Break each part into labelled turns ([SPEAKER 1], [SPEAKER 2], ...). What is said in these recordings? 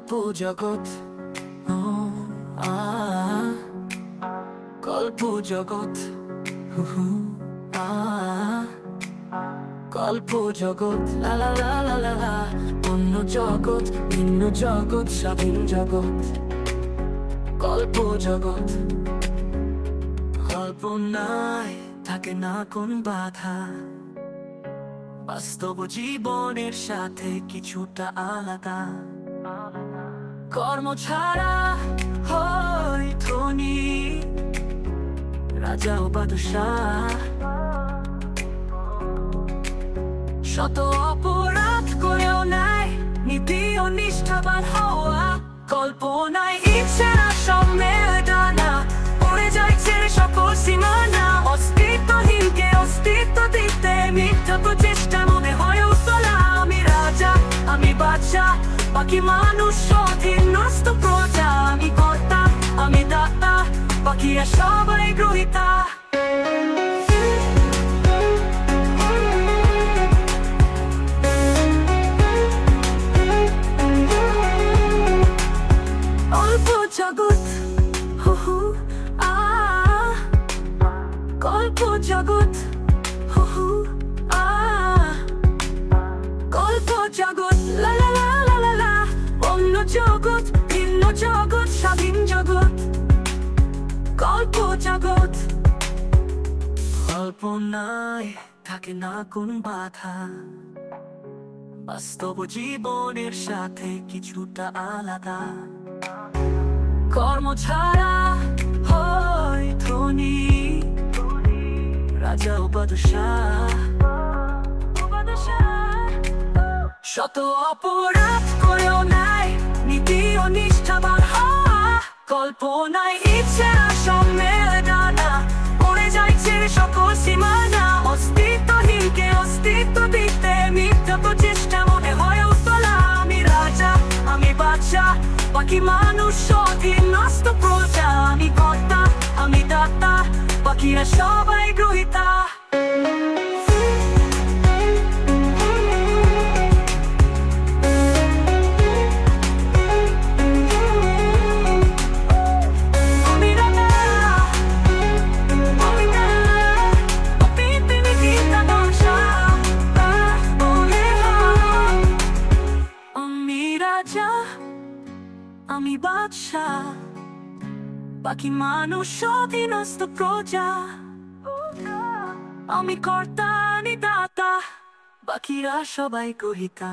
[SPEAKER 1] গল্প জগৎ। গল্প জগৎ। গল্প জগৎ। অন্য জগৎ, ভিন্ন জগৎ, স্বাধীন জগৎ। গল্প জগৎ। কল্পনায় থাকে না কোন বাধা। বাস্তব জীবনের সাথে কিছুটা আলাদা। কর্ম ছাড়া হয় ধনী রাজা ও বাদশাহ। শত অপরাধ করেও নাই নীতি ও নিষ্ঠাবান হওয়া কল্পনায় ইচ্ছারা সম্মেলনা পড়ে যায় ছেড়ে সকল সীমানা। অস্তিত্বহীনকে অস্তিত্ব দিতে মিথ্যা প্রচেষ্টা মনে হয় উত্তলা আমি রাজা, আমি বাদশা বাকি মানুষ, স্বাধীন নষ্ট প্রজা। আমি কর্তা, আমি দাতা বাকিরা সবাই গ্রহিতা। অল্প জগৎ, হু হু, আ। গল্প জগৎ কল্পনায় থাকে না কোন বাধা। বাস্তব জীবনের সাথে কিছুটা আলাদা। কর্ম ছাড়া হয় ধনী। রাজা বাদশাহ। শত অপরাধ করেও নাই নীতি ও নিষ্ঠাবান হওয়া কল্পনায় ইচ্ছে সম্মেলনা সকল সীমানা অস্তিত্বহীনকে অস্তিত্ব দিতে মিথ্যা প্রচেষ্টা মনে হয় উত্তলা আমি রাজা আমি বাদশা বাকি মানুষ স্বাধীন প্রজা আমি কর্তা আমি দাতা বাকিরা সবাই গ্রহিতা বাদশা বাকি মানুষ অধীনস্থ প্রজা। আমি কর্তা আমি দাতা বাকিরা সবাই গ্রহিতা।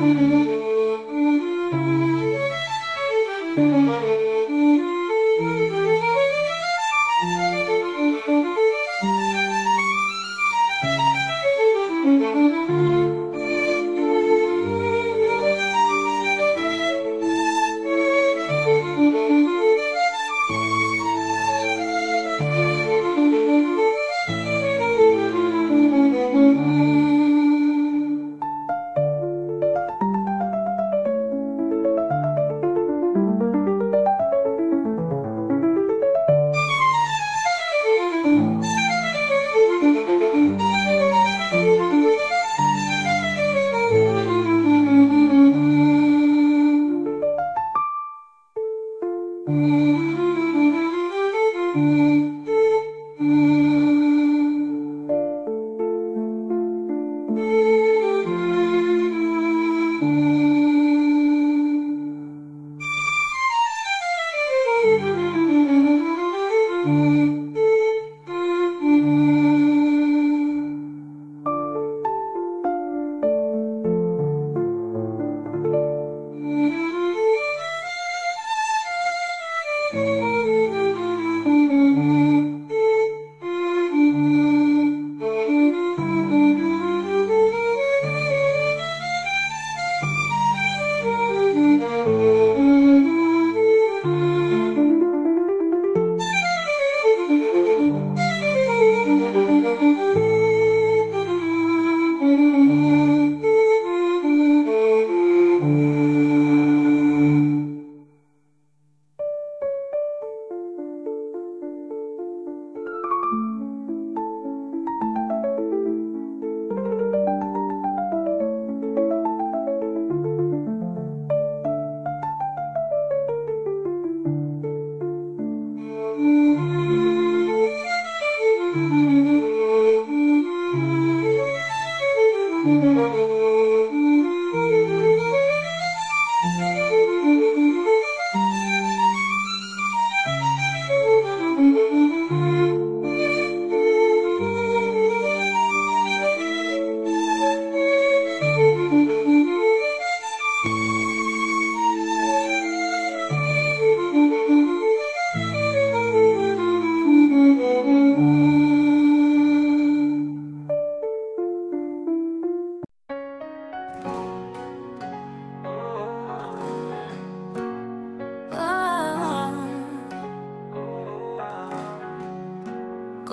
[SPEAKER 1] Música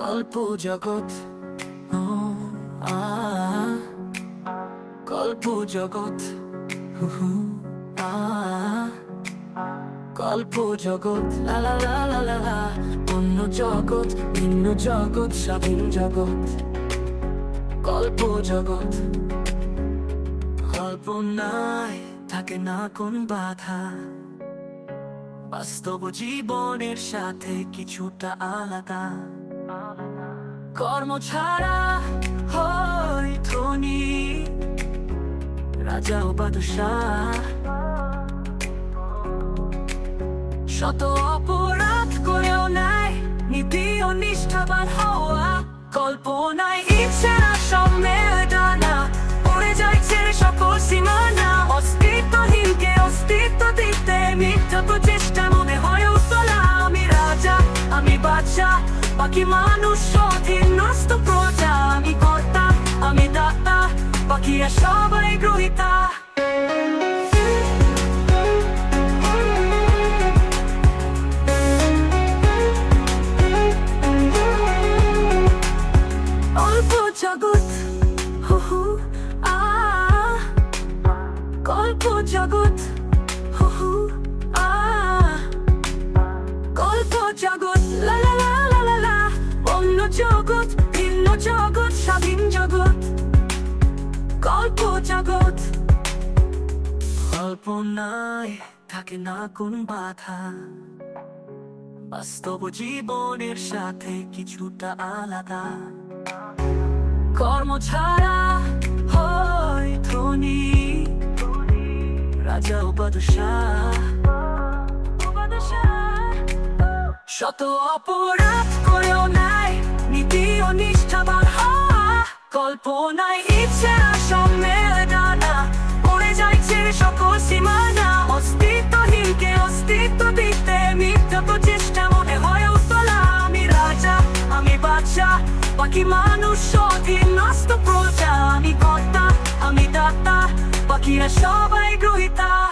[SPEAKER 1] গল্প জগৎ। গল্প জগৎ। গল্প জগৎ। লা লা লা লা লা লা, অন্য জগৎ, ভিন্ন জগৎ, স্বাধীন জগৎ। গল্প জগৎ। কল্পনায় থাকে না কোন বাধা। বাস্তব জীবনের সাথে কিছুটা আলাদা। কর্ম ছাড়া হয় ধনী, রাজা ও বাদশাহ। শত অপরাধ করেও নাই নীতি ও নিষ্ঠাবান হওয়া কল্পনায় ইচ্ছেরা সব মেলে পড়ে যায় ছেড়ে সকল সীমানা। অস্তিত্বহীনকে অস্তিত্ব দিতে মিথ্যা প্রচেষ্টা মনে হয় উত্তলা আমি রাজা, আমি বাচ্চা বাকি মানুষ স্বাধীন নষ্ট প্রজা আমি কর্তা আমি দাতা বাকিরা সবাই গ্রহিতা। জগৎ, স্বাধীন জগৎ, গল্প জগৎ। কল্পনায় থাকে না কোন বাধা, বাস্তব জীবনের সাথে কিছুটা আলাদা। কর্ম ছাড়া হয় ধনী, রাজা ও বাদশাহ। শত অপরাধ করেও নাই নীতি ও নিষ্ঠাবান কল্পনায় ইচ্ছে আশা মেলে ডানা পড়ে যায় ছেড়ে সকল সীমানা, অস্তিত্বহীনকে অস্তিত্ব দিতে মিথ্যা প্রচেষ্টা মনে হয় উতলা। আমি রাজা, আমি বাদশা, বাকি মানুষ স্বাধীন নষ্ট প্রজা। আমি কর্তা, আমি দাতা, বাকিরা সবাই গ্রহিতা।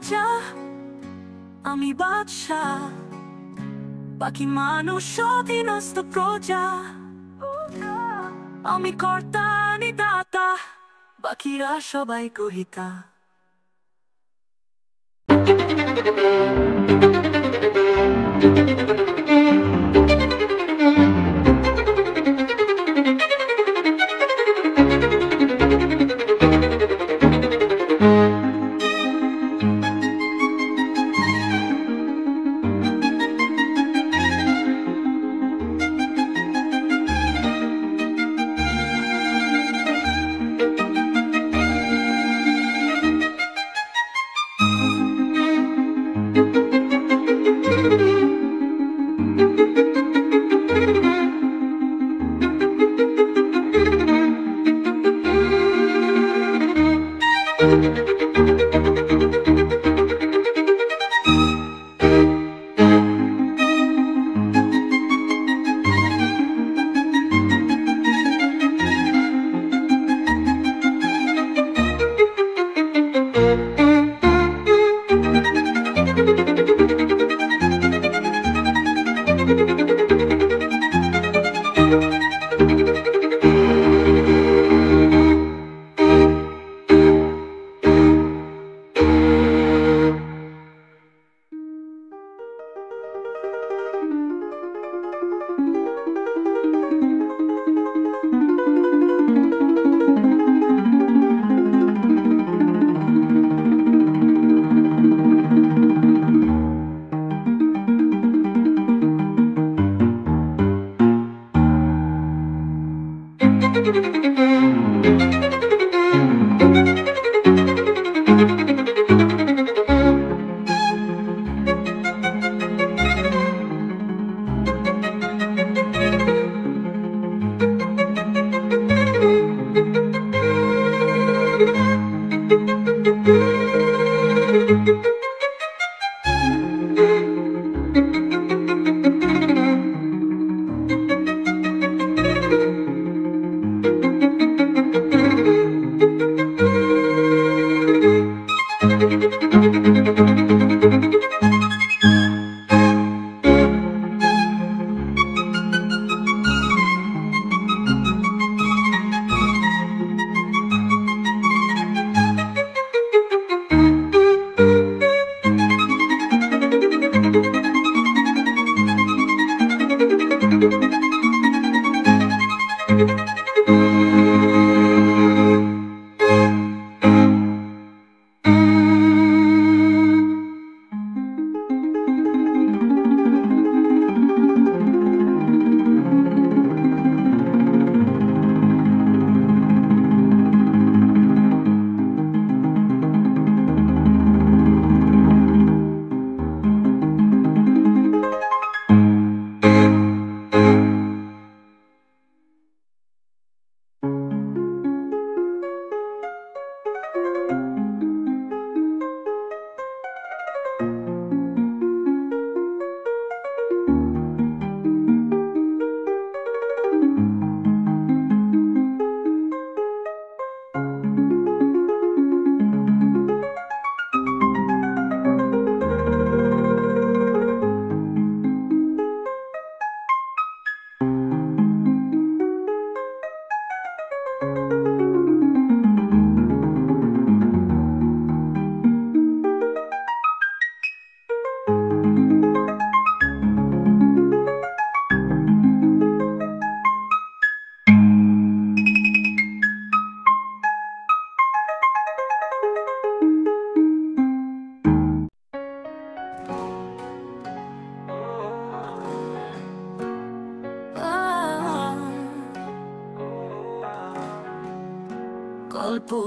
[SPEAKER 1] রাজা আমি বাদশাহ। বাকি মানুষ অধীনস্থ প্রজা। আমি কর্তা নি দাতা বাকিরা সবাই গ্রহিতা।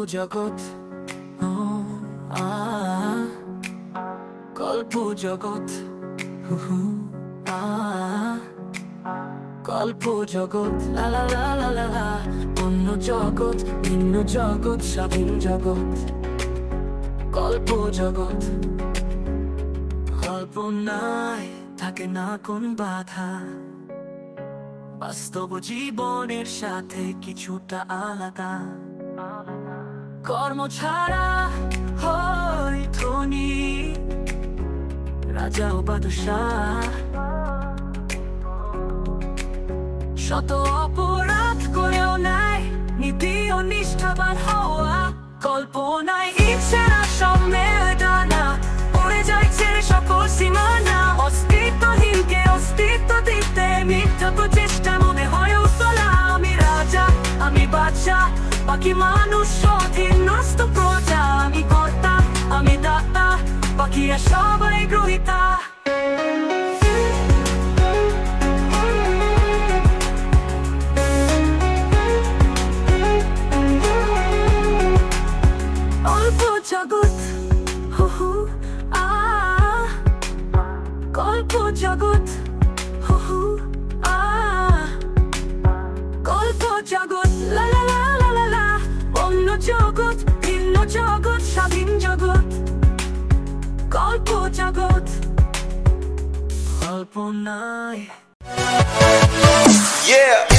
[SPEAKER 1] জগৎ গল্প জগৎ গল্প জগৎ অন্য জগৎ, ভিন্ন জগৎ, স্বাধীন জগৎ গল্প জগৎ। কল্পনায় থাকে না কোন বাধা, বাস্তব জীবনের সাথে কিছুটা আলাদা। কর্ম ছাড়া হয় ধনী রাজা ও শত অপরাধ করেও নাই নীতি ও নিষ্ঠাবান হওয়া কল্পনায় ইচ্ছারা সম্মেলনা পড়ে যায় ছেড়ে সকল সীমানা। অস্তিত্বহীনকে অস্তিত্ব দিতে মিথ্যা প্রচেষ্টা আমি বাচ্চা বাকি মানুষ স্বাধীন, নষ্ট প্রজা। আমি কর্তা, আমি দাতা, বাকি সবাই গ্রহিতা। অল্প জগৎ কল্পনায়
[SPEAKER 2] Yeah.